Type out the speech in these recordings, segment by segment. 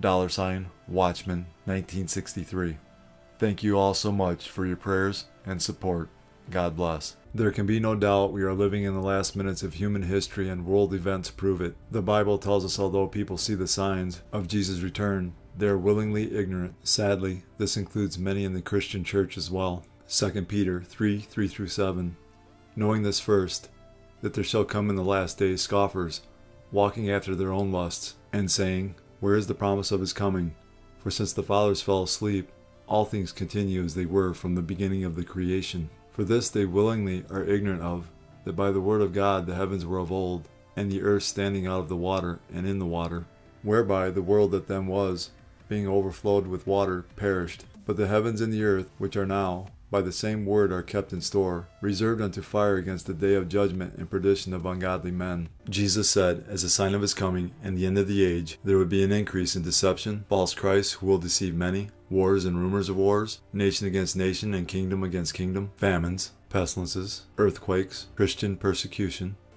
dollar sign Watchman 1963. Thank you all so much for your prayers and support. God bless. There can be no doubt we are living in the last minutes of human history and world events prove it. The Bible tells us although people see the signs of Jesus' return, they are willingly ignorant. Sadly, this includes many in the Christian church as well. 2 Peter 3 3 through 7. Knowing this first, that there shall come in the last days scoffers, walking after their own lusts, and saying, where is the promise of his coming? For since the fathers fell asleep, all things continue as they were from the beginning of the creation. For this they willingly are ignorant of, that by the word of God the heavens were of old, and the earth standing out of the water and in the water, whereby the world that then was, being overflowed with water, perished. But the heavens and the earth, which are now, by the same word are kept in store, reserved unto fire against the day of judgment and perdition of ungodly men. Jesus said, as a sign of his coming and the end of the age, there would be an increase in deception, false Christs who will deceive many, wars and rumors of wars, nation against nation and kingdom against kingdom, famines, pestilences, earthquakes, Christian persecution,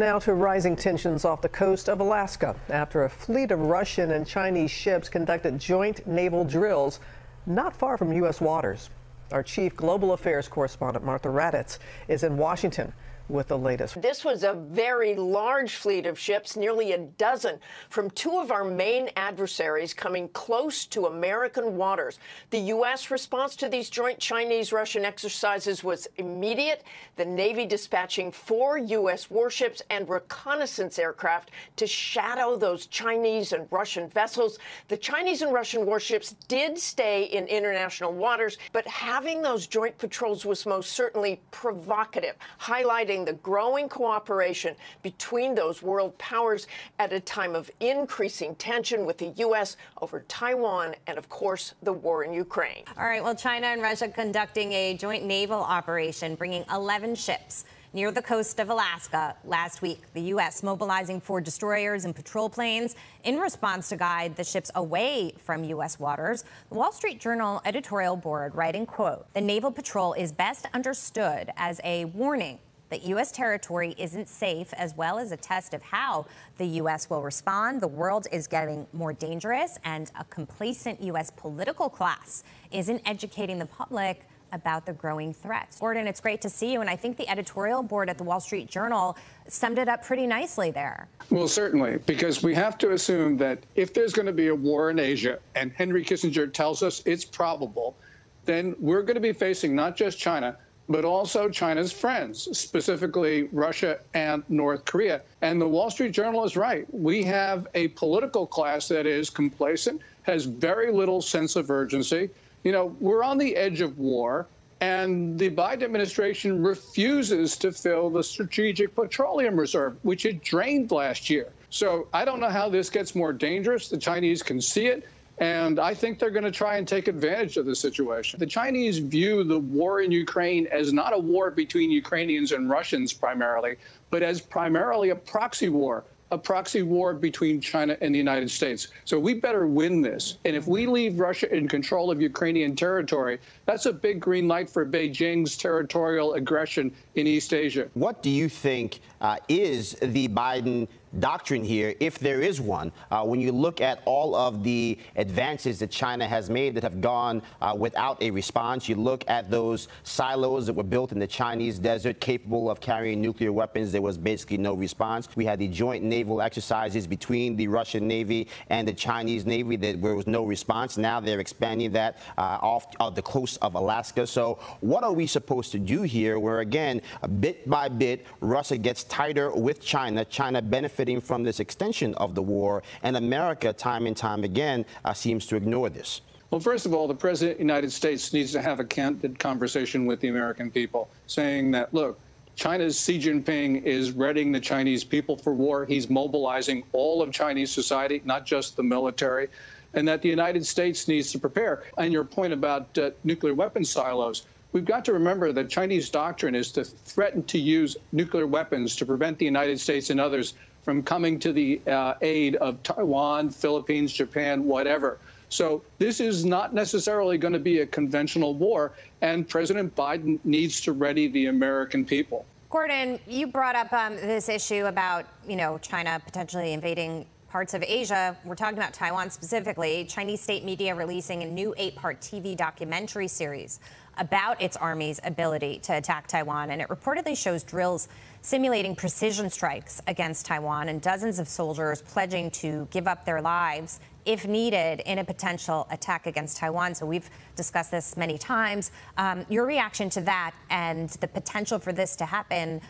Now to rising tensions off the coast of Alaska after a fleet of Russian and Chinese ships conducted joint naval drills not far from U.S. waters. Our chief global affairs correspondent, Martha Raddatz, is in Washington with the latest. This was a very large fleet of ships, nearly a dozen, from two of our main adversaries coming close to American waters. The U.S. response to these joint Chinese Russian exercises was immediate, the Navy dispatching four U.S. warships and reconnaissance aircraft to shadow those Chinese and Russian vessels. The Chinese and Russian warships did stay in international waters, but having those joint patrols was most certainly provocative, highlighting the growing cooperation between those world powers at a time of increasing tension with the U.S. over Taiwan and, of course, the war in Ukraine. All right, well, China and Russia conducting a joint naval operation, bringing 11 ships near the coast of Alaska last week. The U.S. mobilizing four destroyers and patrol planes in response to guide the ships away from U.S. waters. The Wall Street Journal editorial board writing, quote, the naval patrol is best understood as a warning that U.S. territory isn't safe, as well as a test of how the U.S. will respond. The world is getting more dangerous, and a complacent U.S. political class isn't educating the public about the growing threats. Gordon, it's great to see you, and I think the editorial board at the Wall Street Journal summed it up pretty nicely there. Well, certainly, because we have to assume that if there's going to be a war in Asia, and Henry Kissinger tells us it's probable, then we're going to be facing not just China, but also China's friends, specifically Russia and North Korea. And the Wall Street Journal is right. We have a political class that is complacent, has very little sense of urgency. You know, we're on the edge of war. And the Biden administration refuses to fill the strategic petroleum reserve, which it drained last year. So I don't know how this gets more dangerous. The Chinese can see it. And I think they're going to try and take advantage of the situation. The Chinese view the war in Ukraine as not a war between Ukrainians and Russians primarily, but as primarily a proxy war a proxy war between China and the United States. So we better win this. And if we leave Russia in control of Ukrainian territory, that's a big green light for Beijing's territorial aggression in East Asia. What do you think uh, is the Biden doctrine here, if there is one. Uh, when you look at all of the advances that China has made that have gone uh, without a response, you look at those silos that were built in the Chinese desert capable of carrying nuclear weapons, there was basically no response. We had the joint naval exercises between the Russian Navy and the Chinese Navy that there was no response. Now they're expanding that uh, off of the coast of Alaska. So what are we supposed to do here where, again, bit by bit, Russia gets tighter with China, China benefiting from this extension of the war, and America, time and time again, uh, seems to ignore this? Well, first of all, the President of the United States needs to have a candid conversation with the American people, saying that, look, China's Xi Jinping is readying the Chinese people for war. He's mobilizing all of Chinese society, not just the military, and that the United States needs to prepare. And your point about uh, nuclear weapon silos, we've got to remember that Chinese doctrine is to threaten to use nuclear weapons to prevent the United States and others from coming to the uh, aid of Taiwan, Philippines, Japan, whatever. So this is not necessarily going to be a conventional war, and President Biden needs to ready the American people. Gordon, you brought up um, this issue about you know China potentially invading parts of Asia. We're talking about Taiwan specifically. Chinese state media releasing a new eight-part TV documentary series about its army's ability to attack Taiwan, and it reportedly shows drills simulating precision strikes against Taiwan and dozens of soldiers pledging to give up their lives if needed in a potential attack against Taiwan. So we've discussed this many times. Um, your reaction to that and the potential for this to happen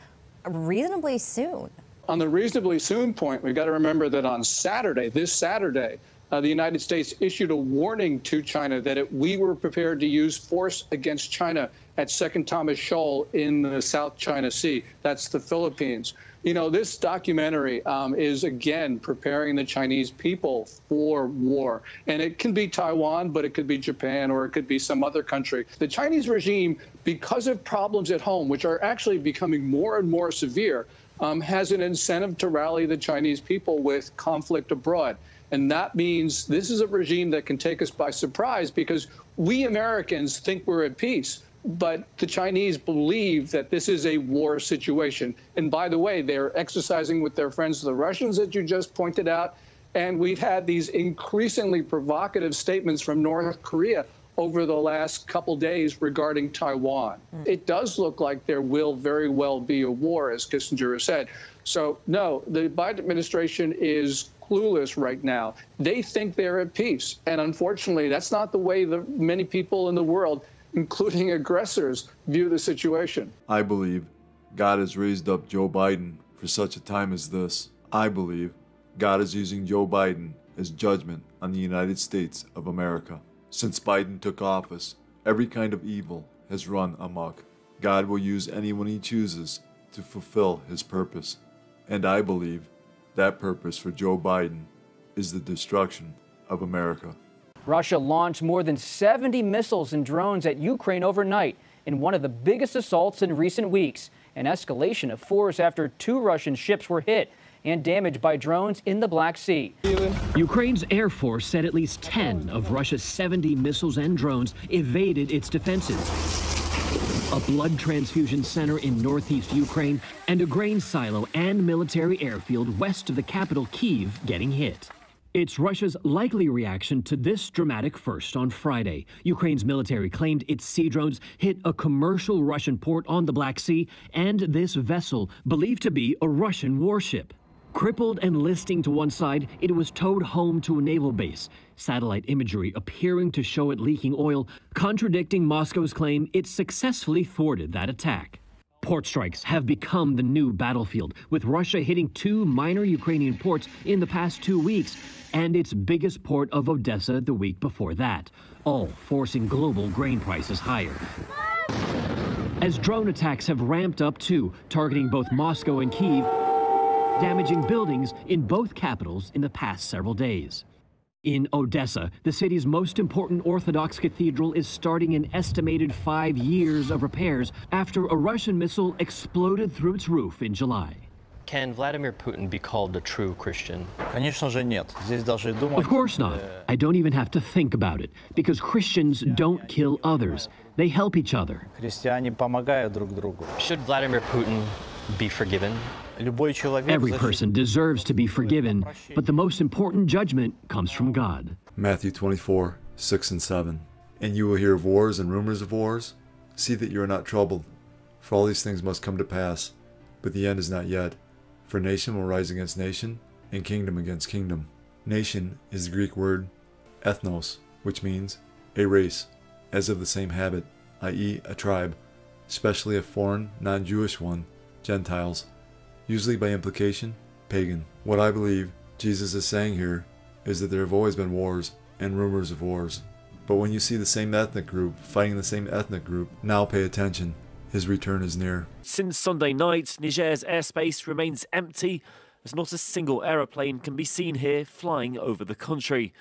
reasonably soon? On the reasonably soon point, we've got to remember that on Saturday, this Saturday, uh, the United States issued a warning to China that it, we were prepared to use force against China at Second Thomas Shoal in the South China Sea. That's the Philippines. You know, this documentary um, is again preparing the Chinese people for war. And it can be Taiwan, but it could be Japan or it could be some other country. The Chinese regime, because of problems at home, which are actually becoming more and more severe, um, has an incentive to rally the Chinese people with conflict abroad. And that means this is a regime that can take us by surprise because we Americans think we're at peace. But the Chinese believe that this is a war situation. And by the way, they're exercising with their friends, the Russians, as you just pointed out. And we've had these increasingly provocative statements from North Korea over the last couple days regarding Taiwan. Mm. It does look like there will very well be a war, as Kissinger has said. So, no, the Biden administration is clueless right now. They think they're at peace. And unfortunately, that's not the way the many people in the world, including aggressors, view the situation. I believe God has raised up Joe Biden for such a time as this. I believe God is using Joe Biden as judgment on the United States of America. Since Biden took office, every kind of evil has run amok. God will use anyone he chooses to fulfill his purpose. And I believe that purpose for Joe Biden is the destruction of America. Russia launched more than 70 missiles and drones at Ukraine overnight in one of the biggest assaults in recent weeks, an escalation of force after two Russian ships were hit and damaged by drones in the Black Sea. Ukraine's Air Force said at least 10 of Russia's 70 missiles and drones evaded its defenses a blood transfusion center in northeast Ukraine, and a grain silo and military airfield west of the capital, Kiev, getting hit. It's Russia's likely reaction to this dramatic first on Friday. Ukraine's military claimed its sea drones hit a commercial Russian port on the Black Sea and this vessel, believed to be a Russian warship. Crippled and listing to one side, it was towed home to a naval base. Satellite imagery appearing to show it leaking oil, contradicting Moscow's claim it successfully thwarted that attack. Port strikes have become the new battlefield, with Russia hitting two minor Ukrainian ports in the past two weeks, and its biggest port of Odessa the week before that, all forcing global grain prices higher. As drone attacks have ramped up too, targeting both Moscow and Kiev, damaging buildings in both capitals in the past several days. In Odessa, the city's most important Orthodox cathedral is starting an estimated five years of repairs after a Russian missile exploded through its roof in July. Can Vladimir Putin be called a true Christian? Of course not. I don't even have to think about it, because Christians don't kill others. They help each other. Should Vladimir Putin be forgiven. Every person deserves to be forgiven, but the most important judgment comes from God. Matthew 24, 6 and 7. And you will hear of wars and rumors of wars. See that you are not troubled, for all these things must come to pass, but the end is not yet. For nation will rise against nation, and kingdom against kingdom. Nation is the Greek word ethnos, which means a race, as of the same habit, i.e., a tribe, especially a foreign, non Jewish one, Gentiles, usually by implication, pagan. What I believe Jesus is saying here is that there have always been wars and rumors of wars. But when you see the same ethnic group fighting the same ethnic group, now pay attention. His return is near. Since Sunday night, Niger's airspace remains empty as not a single aeroplane can be seen here flying over the country.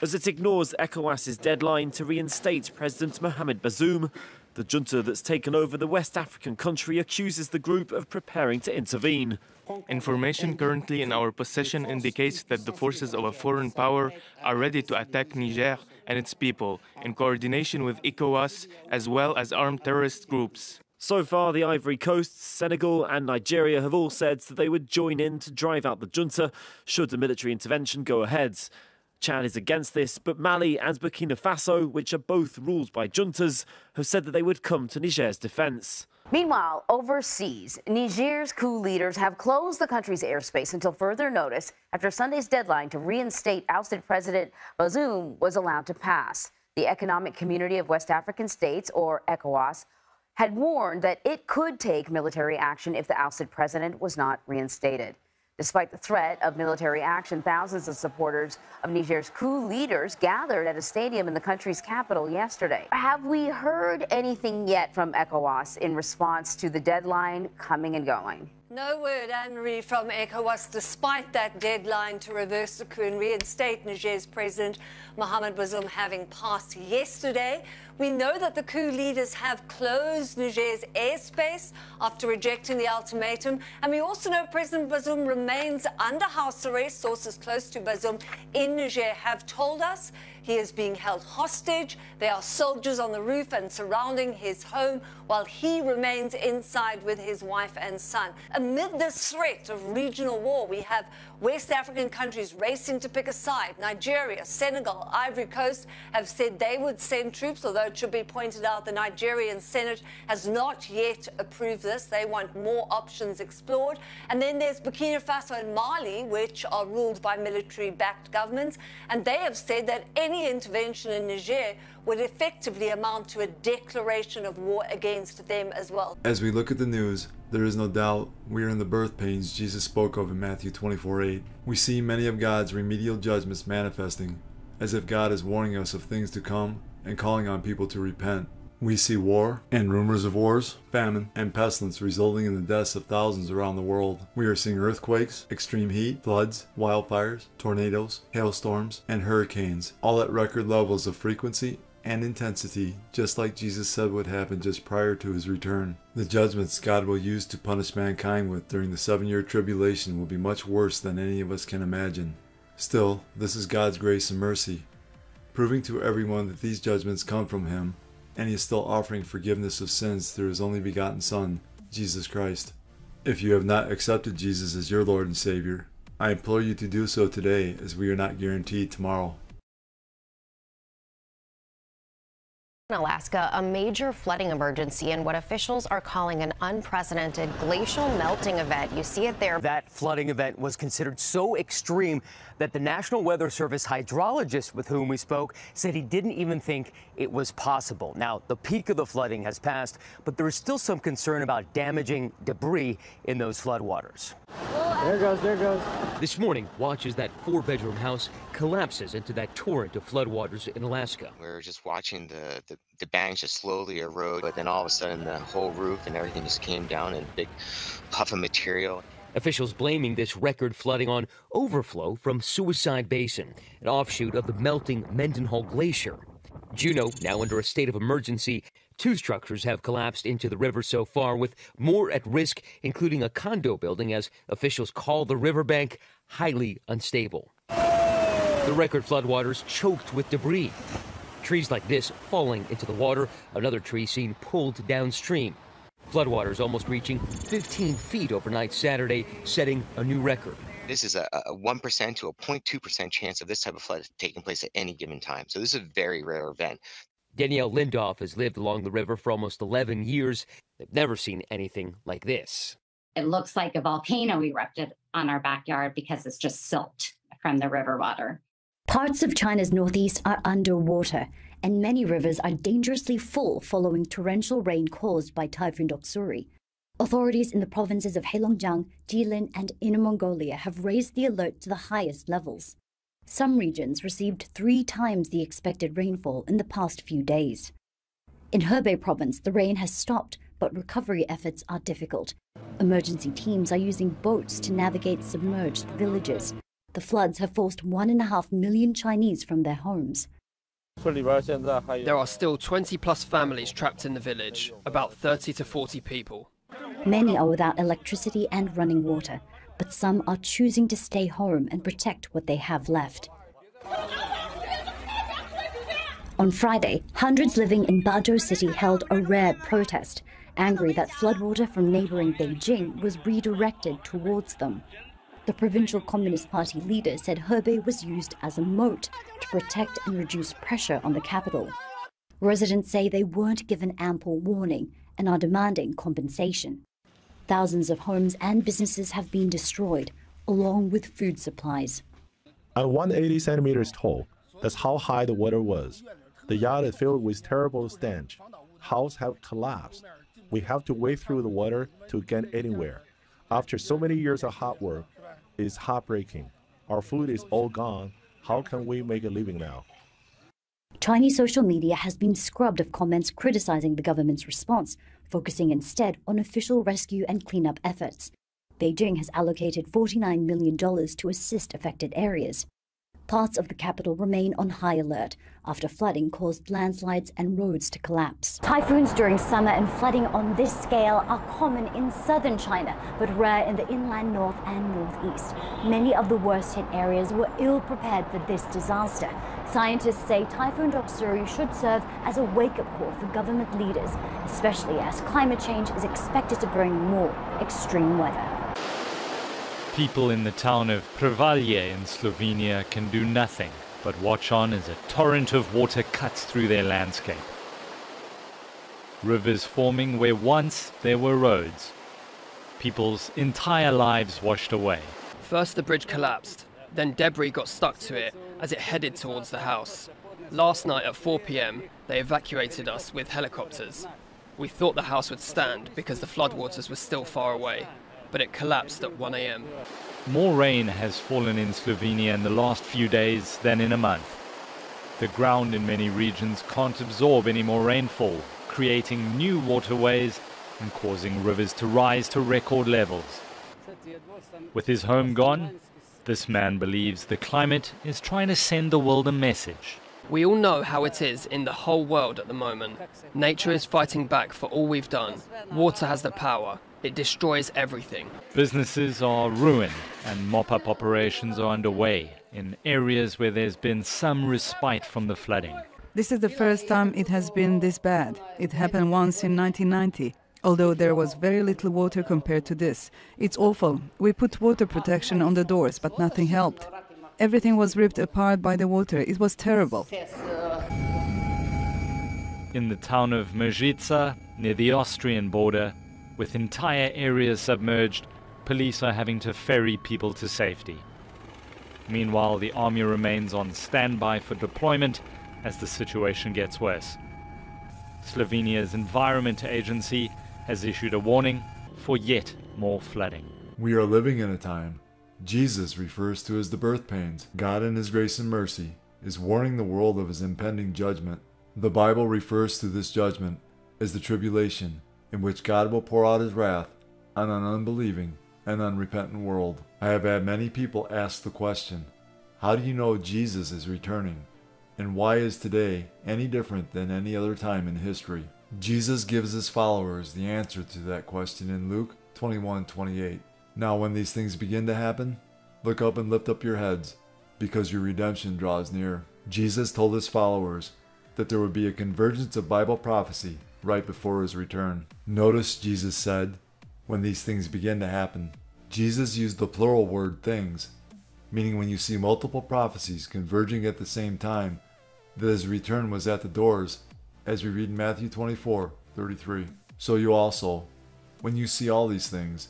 As it ignores ECOWAS's deadline to reinstate President Mohamed Bazoum, the junta that's taken over the West African country accuses the group of preparing to intervene. Information currently in our possession indicates that the forces of a foreign power are ready to attack Niger and its people in coordination with ECOWAS as well as armed terrorist groups. So far, the Ivory Coast, Senegal, and Nigeria have all said that they would join in to drive out the junta should a military intervention go ahead. Chad is against this, but Mali and Burkina Faso, which are both ruled by juntas, have said that they would come to Niger's defense. Meanwhile, overseas, Niger's coup leaders have closed the country's airspace until further notice after Sunday's deadline to reinstate ousted President Bazoum was allowed to pass. The Economic Community of West African States, or ECOWAS, had warned that it could take military action if the ousted president was not reinstated. Despite the threat of military action, thousands of supporters of Niger's coup leaders gathered at a stadium in the country's capital yesterday. Have we heard anything yet from ECOWAS in response to the deadline coming and going? No word, Anne-Marie, from ECOWAS, despite that deadline to reverse the coup and reinstate Niger's president, Mohamed Bazoum, having passed yesterday. We know that the coup leaders have closed Niger's airspace after rejecting the ultimatum. And we also know President Bazoum remains under house arrest. Sources close to Bazoum in Niger have told us he is being held hostage. There are soldiers on the roof and surrounding his home while he remains inside with his wife and son. Amid the threat of regional war, we have West African countries racing to pick a side. Nigeria, Senegal, Ivory Coast have said they would send troops, although it should be pointed out the Nigerian Senate has not yet approved this. They want more options explored. And then there's Burkina Faso and Mali, which are ruled by military backed governments. And they have said that any intervention in Niger would effectively amount to a declaration of war against them as well. As we look at the news, there is no doubt we are in the birth pains Jesus spoke of in Matthew 24 8. We see many of God's remedial judgments manifesting, as if God is warning us of things to come and calling on people to repent. We see war and rumors of wars, famine, and pestilence resulting in the deaths of thousands around the world. We are seeing earthquakes, extreme heat, floods, wildfires, tornadoes, hailstorms, and hurricanes, all at record levels of frequency and intensity, just like Jesus said would happen just prior to his return. The judgments God will use to punish mankind with during the seven year tribulation will be much worse than any of us can imagine. Still, this is God's grace and mercy, proving to everyone that these judgments come from Him, and He is still offering forgiveness of sins through His only begotten Son, Jesus Christ. If you have not accepted Jesus as your Lord and Savior, I implore you to do so today, as we are not guaranteed tomorrow. In Alaska, a major flooding emergency and what officials are calling an unprecedented glacial melting event. You see it there. That flooding event was considered so extreme that the National Weather Service hydrologist with whom we spoke said he didn't even think it was possible. Now, the peak of the flooding has passed, but there is still some concern about damaging debris in those floodwaters. There goes, there goes. This morning, watch as that four bedroom house collapses into that torrent of floodwaters in Alaska. We're just watching the, the, the banks just slowly erode, but then all of a sudden the whole roof and everything just came down in a big puff of material. Officials blaming this record flooding on overflow from Suicide Basin, an offshoot of the melting Mendenhall Glacier. Juneau now under a state of emergency. Two structures have collapsed into the river so far, with more at risk, including a condo building, as officials call the riverbank highly unstable. The record floodwaters choked with debris. Trees like this falling into the water, another tree seen pulled downstream. Floodwaters almost reaching 15 feet overnight Saturday, setting a new record. This is a, a 1% to a 0.2% chance of this type of flood taking place at any given time. So this is a very rare event. Danielle Lindoff has lived along the river for almost 11 years. They've never seen anything like this. It looks like a volcano erupted on our backyard because it's just silt from the river water. Parts of China's northeast are underwater, and many rivers are dangerously full following torrential rain caused by Typhoon Doksuri. Authorities in the provinces of Heilongjiang, Jilin, and Inner Mongolia have raised the alert to the highest levels. Some regions received three times the expected rainfall in the past few days. In Hebei province, the rain has stopped, but recovery efforts are difficult. Emergency teams are using boats to navigate submerged villages. The floods have forced one and a half million Chinese from their homes. There are still 20 plus families trapped in the village, about 30 to 40 people. Many are without electricity and running water, but some are choosing to stay home and protect what they have left. On Friday, hundreds living in Bazhou City held a rare protest, angry that floodwater from neighboring Beijing was redirected towards them. The provincial Communist Party leader said Hebei was used as a moat to protect and reduce pressure on the capital. Residents say they weren't given ample warning and are demanding compensation. Thousands of homes and businesses have been destroyed, along with food supplies. At 180 centimeters tall, that's how high the water was. The yard is filled with terrible stench. Houses have collapsed. We have to wade through the water to get anywhere. After so many years of hard work, is heartbreaking. Our food is all gone. How can we make a living now? Chinese social media has been scrubbed of comments criticizing the government's response, focusing instead on official rescue and cleanup efforts. Beijing has allocated $49 million to assist affected areas. Parts of the capital remain on high alert after flooding caused landslides and roads to collapse. Typhoons during summer and flooding on this scale are common in southern China, but rare in the inland north and northeast. Many of the worst hit areas were ill prepared for this disaster. Scientists say Typhoon Doksuri should serve as a wake-up call for government leaders, especially as climate change is expected to bring more extreme weather. People in the town of Prevalje in Slovenia can do nothing but watch on as a torrent of water cuts through their landscape. Rivers forming where once there were roads. People's entire lives washed away. First, the bridge collapsed, then debris got stuck to it as it headed towards the house. Last night at 4 pm, they evacuated us with helicopters. We thought the house would stand because the floodwaters were still far away, but it collapsed at 1 am. More rain has fallen in Slovenia in the last few days than in a month. The ground in many regions can't absorb any more rainfall, creating new waterways and causing rivers to rise to record levels. With his home gone, this man believes the climate is trying to send the world a message. We all know how it is in the whole world at the moment. Nature is fighting back for all we've done. Water has the power. It destroys everything. Businesses are ruined and mop up operations are underway in areas where there's been some respite from the flooding. This is the first time it has been this bad. It happened once in 1990. Although there was very little water compared to this. It's awful. We put water protection on the doors, but nothing helped. Everything was ripped apart by the water. It was terrible. In the town of Mežica, near the Austrian border, with entire areas submerged, police are having to ferry people to safety. Meanwhile, the army remains on standby for deployment as the situation gets worse. Slovenia's Environment Agency has issued a warning for yet more flooding. We are living in a time Jesus refers to as the birth pains. God, in His grace and mercy, is warning the world of His impending judgment. The Bible refers to this judgment as the tribulation, in which God will pour out His wrath on an unbelieving and unrepentant world. I have had many people ask the question How do you know Jesus is returning? And why is today any different than any other time in history? Jesus gives his followers the answer to that question in Luke 21 28. Now, when these things begin to happen, look up and lift up your heads, because your redemption draws near. Jesus told his followers that there would be a convergence of Bible prophecy right before his return. Notice Jesus said, when these things begin to happen. Jesus used the plural word things, meaning when you see multiple prophecies converging at the same time, that his return was at the doors, as we read in Matthew 24 33. So you also, when you see all these things,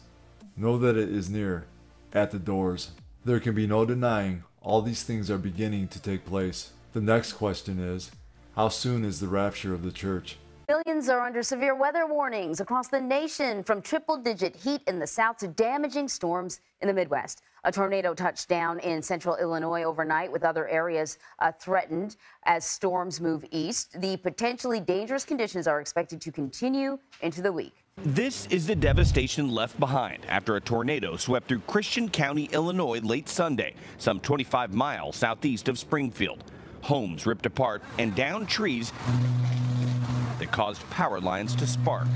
know that it is near, at the doors. There can be no denying all these things are beginning to take place. The next question is how soon is the rapture of the church? Millions are under severe weather warnings across the nation from triple digit heat in the south to damaging storms in the Midwest. A tornado touched down in central Illinois overnight, with other areas uh, threatened as storms move east. The potentially dangerous conditions are expected to continue into the week. This is the devastation left behind after a tornado swept through Christian County, Illinois late Sunday, some 25 miles southeast of Springfield. Homes ripped apart and down trees that caused power lines to spark.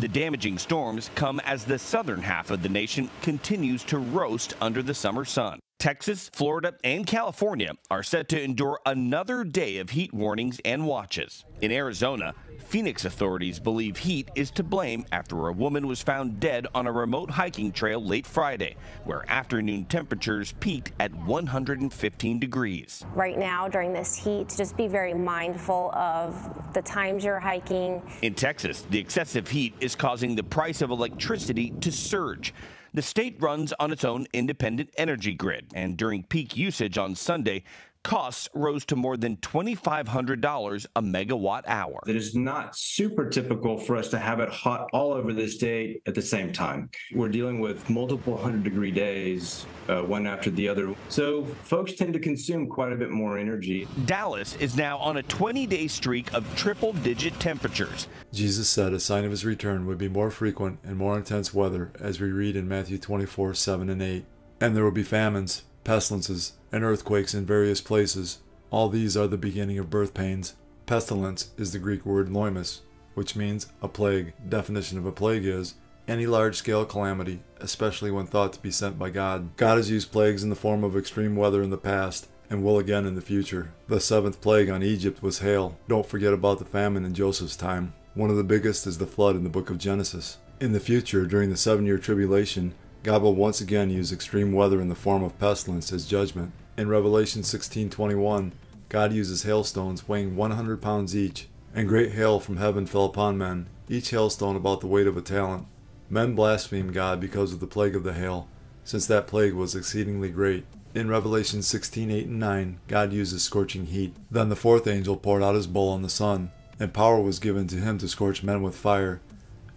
The damaging storms come as the southern half of the nation continues to roast under the summer sun. Texas, Florida, and California are set to endure another day of heat warnings and watches. In Arizona, Phoenix authorities believe heat is to blame after a woman was found dead on a remote hiking trail late Friday, where afternoon temperatures peaked at 115 degrees. Right now, during this heat, just be very mindful of the times you're hiking. In Texas, the excessive heat is causing the price of electricity to surge. The state runs on its own independent energy grid, and during peak usage on Sunday, costs rose to more than $2,500 a megawatt hour. It is not super typical for us to have it hot all over the state at the same time. We're dealing with multiple hundred degree days, uh, one after the other. So folks tend to consume quite a bit more energy. Dallas is now on a 20 day streak of triple digit temperatures. Jesus said a sign of his return would be more frequent and more intense weather, as we read in Matthew 24 7 and 8. And there will be famines, pestilences, and earthquakes in various places. All these are the beginning of birth pains. Pestilence is the Greek word loimus, which means a plague. Definition of a plague is any large scale calamity, especially when thought to be sent by God. God has used plagues in the form of extreme weather in the past and will again in the future. The seventh plague on Egypt was hail. Don't forget about the famine in Joseph's time. One of the biggest is the flood in the book of Genesis. In the future, during the seven year tribulation, God will once again use extreme weather in the form of pestilence as judgment. In Revelation 16:21, God uses hailstones weighing 100 pounds each, and great hail from heaven fell upon men, each hailstone about the weight of a talent. Men blasphemed God because of the plague of the hail, since that plague was exceedingly great. In Revelation 16:8 and 9, God uses scorching heat. Then the fourth angel poured out his bowl on the sun, and power was given to him to scorch men with fire,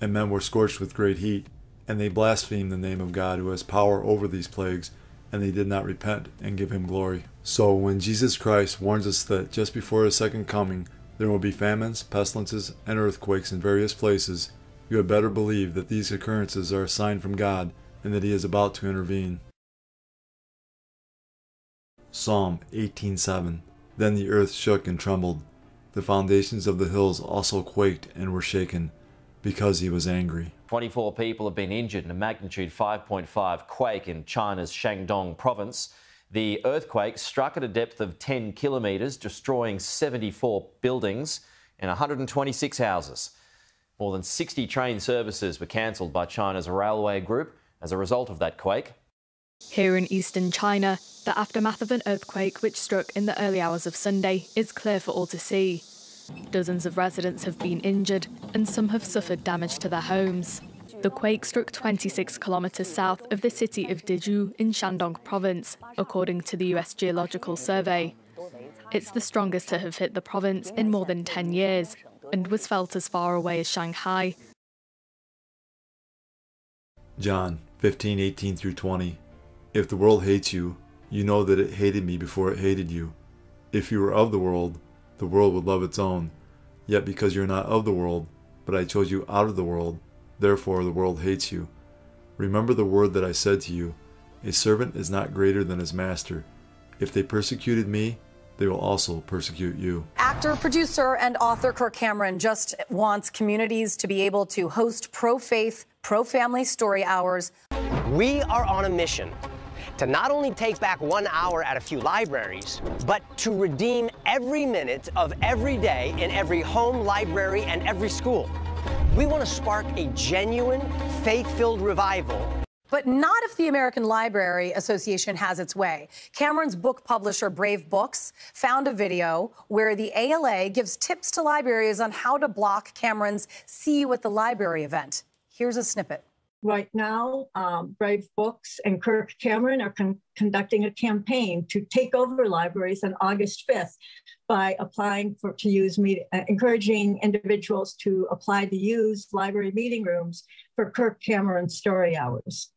and men were scorched with great heat and they blasphemed the name of God who has power over these plagues, and they did not repent and give him glory. So when Jesus Christ warns us that just before his second coming there will be famines, pestilences, and earthquakes in various places, you had better believe that these occurrences are a sign from God and that he is about to intervene. Psalm 18:7 Then the earth shook and trembled. The foundations of the hills also quaked and were shaken because he was angry. 24 people have been injured in a magnitude 5.5 quake in China's Shandong province. The earthquake struck at a depth of 10 kilometres, destroying 74 buildings and 126 houses. More than 60 train services were cancelled by China's railway group as a result of that quake. Here in eastern China, the aftermath of an earthquake which struck in the early hours of Sunday is clear for all to see. Dozens of residents have been injured and some have suffered damage to their homes. The quake struck 26 kilometres south of the city of Dezhou in Shandong province, according to the US Geological Survey. It's the strongest to have hit the province in more than 10 years and was felt as far away as Shanghai. John 15, 18 through 20. If the world hates you, you know that it hated me before it hated you. If you were of the world, the world would love its own. Yet because you're not of the world, but I chose you out of the world, therefore the world hates you. Remember the word that I said to you A servant is not greater than his master. If they persecuted me, they will also persecute you. Actor, producer, and author Kirk Cameron just wants communities to be able to host pro faith, pro family story hours. We are on a mission to not only take back one hour at a few libraries, but to redeem every minute of every day in every home, library, and every school. We want to spark a genuine, faith filled revival but not if the American Library Association has its way. Cameron's book publisher, Brave Books, found a video where the ALA gives tips to libraries on how to block Cameron's See You at the Library event. Here's a snippet. Right now, um, Brave Books and Kirk Cameron are con- conducting a campaign to take over libraries on August 5th by applying for to use meet, uh, encouraging individuals to apply to use library meeting rooms for Kirk Cameron story hours.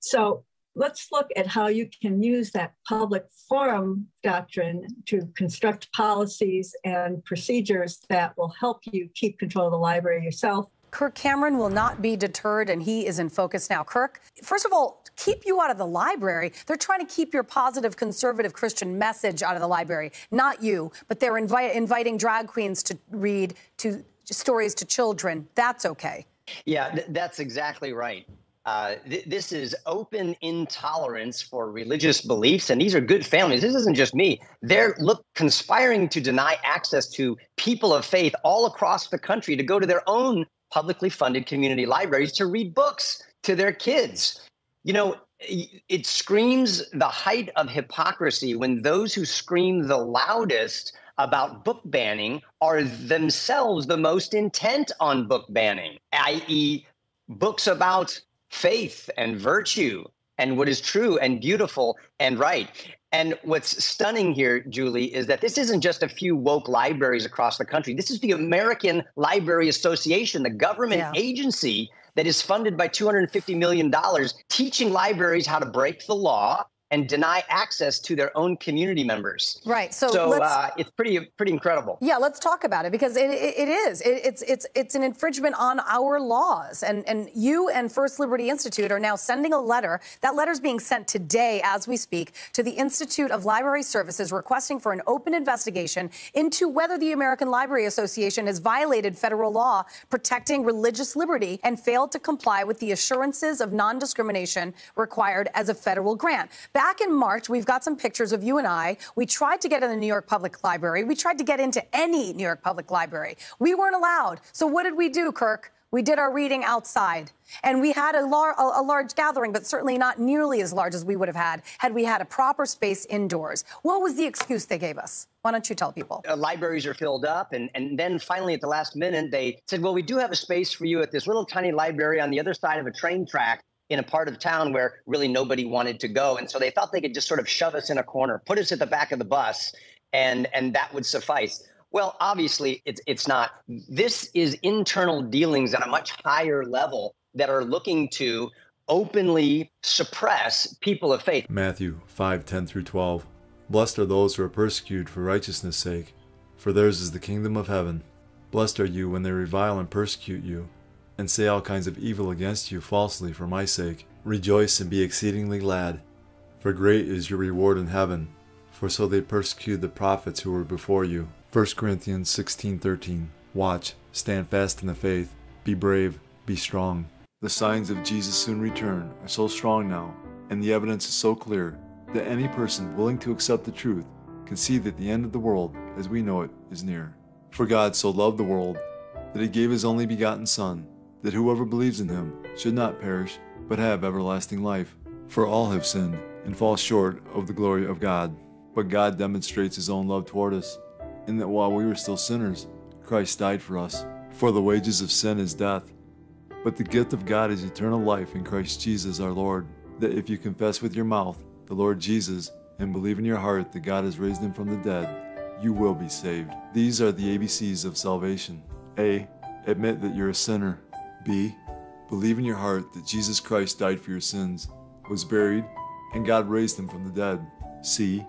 So let's look at how you can use that public forum doctrine to construct policies and procedures that will help you keep control of the library yourself Kirk Cameron will not be deterred, and he is in focus now. Kirk, first of all, keep you out of the library. They're trying to keep your positive conservative Christian message out of the library, not you, but they're invi- inviting drag queens to read to stories to children. That's okay. Yeah, th- that's exactly right. Uh, th- this is open intolerance for religious beliefs, and these are good families. This isn't just me. They're look conspiring to deny access to people of faith all across the country to go to their own publicly funded community libraries to read books to their kids. You know, it screams the height of hypocrisy when those who scream the loudest about book banning are themselves the most intent on book banning, i.e., books about faith and virtue and what is true and beautiful and right. And what's stunning here, Julie, is that this isn't just a few woke libraries across the country. This is the American Library Association, the government yeah. agency that is funded by $250 million, teaching libraries how to break the law and deny access to their own community members. Right. So, so uh, it's pretty pretty incredible. Yeah, let's talk about it because it, it, it is. It, it's it's it's an infringement on our laws, and and you and First Liberty Institute are now sending a letter. That letter is being sent today as we speak to the Institute of Library Services, requesting for an open investigation into whether the American Library Association has violated federal law protecting religious liberty and failed to comply with the assurances of non-discrimination required as a federal grant. Back in March, we've got some pictures of you and I. We tried to get in the New York Public Library. We tried to get into any New York Public Library. We weren't allowed. So what did we do, Kirk? We did our reading outside. And we had a, lar- a, large gathering, but certainly not nearly as large as we would have had had we had a proper space indoors. What was the excuse they gave us? Why don't you tell people? Uh, libraries are filled up. And, and then finally, at the last minute, they said, well, we do have a space for you at this little tiny library on the other side of a train track in a part of town where really nobody wanted to go. And so they thought they could just sort of shove us in a corner, put us at the back of the bus, and and that would suffice. Well, obviously it's it's not. This is internal dealings at a much higher level that are looking to openly suppress people of faith. Matthew 5, 10 through 12. Blessed are those who are persecuted for righteousness' sake, for theirs is the kingdom of heaven. Blessed are you when they revile and persecute you and say all kinds of evil against you falsely for my sake. Rejoice and be exceedingly glad, for great is your reward in heaven, for so they persecuted the prophets who were before you. 1 Corinthians 16:13. Watch, stand fast in the faith, be brave, be strong. The signs of Jesus' soon return are so strong now, and the evidence is so clear that any person willing to accept the truth can see that the end of the world as we know it is near. For God so loved the world that he gave his only begotten Son that whoever believes in him should not perish, but have everlasting life. For all have sinned and fall short of the glory of God. But God demonstrates his own love toward us, in that while we were still sinners, Christ died for us. For the wages of sin is death, but the gift of God is eternal life in Christ Jesus our Lord. That if you confess with your mouth the Lord Jesus and believe in your heart that God has raised him from the dead, you will be saved. These are the ABCs of salvation. A. Admit that you're a sinner. B. Believe in your heart that Jesus Christ died for your sins, was buried, and God raised him from the dead. C.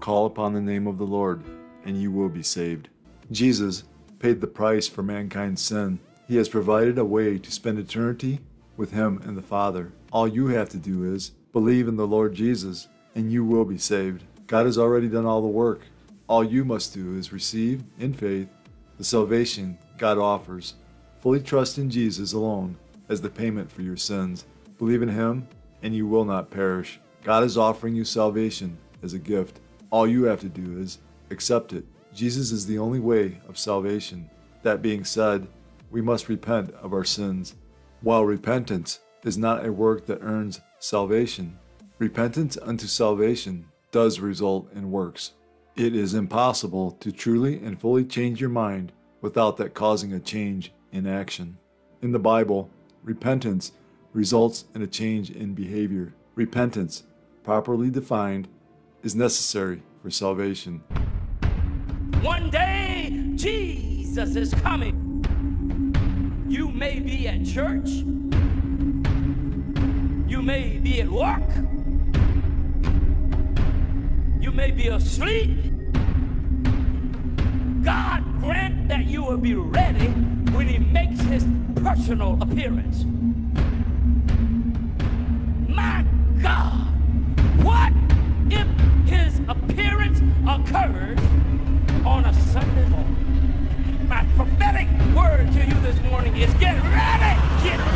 Call upon the name of the Lord, and you will be saved. Jesus paid the price for mankind's sin. He has provided a way to spend eternity with Him and the Father. All you have to do is believe in the Lord Jesus, and you will be saved. God has already done all the work. All you must do is receive, in faith, the salvation God offers Fully trust in Jesus alone as the payment for your sins. Believe in Him, and you will not perish. God is offering you salvation as a gift. All you have to do is accept it. Jesus is the only way of salvation. That being said, we must repent of our sins. While repentance is not a work that earns salvation, repentance unto salvation does result in works. It is impossible to truly and fully change your mind without that causing a change in action. In the Bible, repentance results in a change in behavior. Repentance, properly defined, is necessary for salvation. One day, Jesus is coming. You may be at church. You may be at work. You may be asleep. God grant that you will be ready when He makes His personal appearance. My God, what if His appearance occurs on a Sunday morning? My prophetic word to you this morning is get ready! Get ready!